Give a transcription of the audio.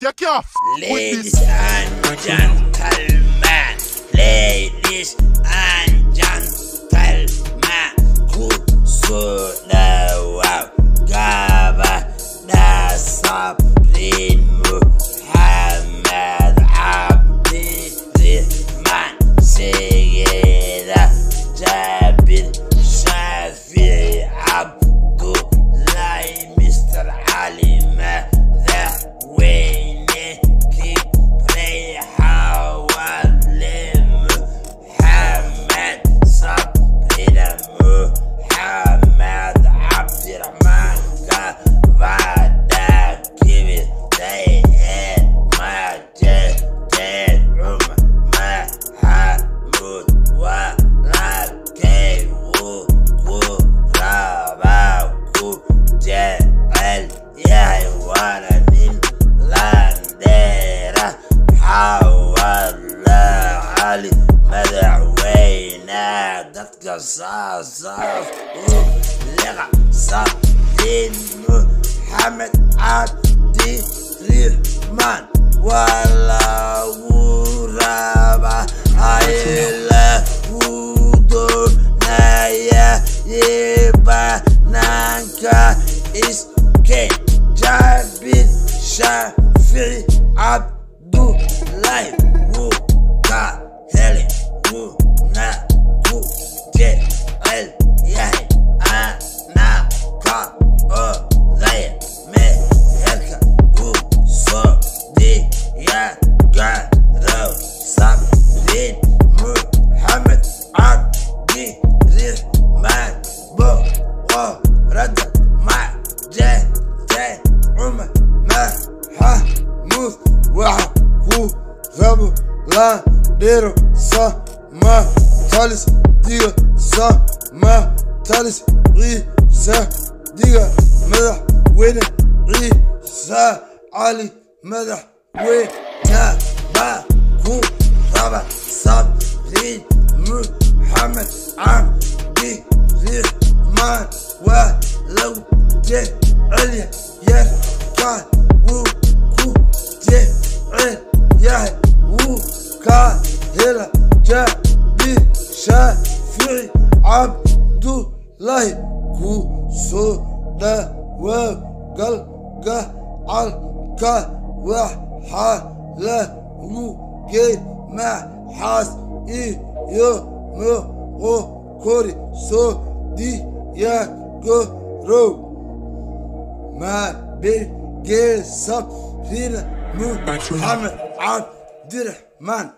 Take off. Ladies and gentlemen, ladies علي. مدعوينا دتك صاصاص لغا صابين محمد عبدي رحمن ولا ورابا عيلة ودونا يا يبا نانكا. اسكي جابر شافعي. لا ديرو صا ما تالس ديغا صا ما تالس غي سا ديغا مدح وين غي سا علي مدح وين با كو ربا صابرين محمد عبدي رحمن ولو جه عليا يا Şeyh Abdullah kusuda ve galga alka ve halehu gelme has iyomu o kori so diye görü ma bir gel safir Muhammed Abdurrahman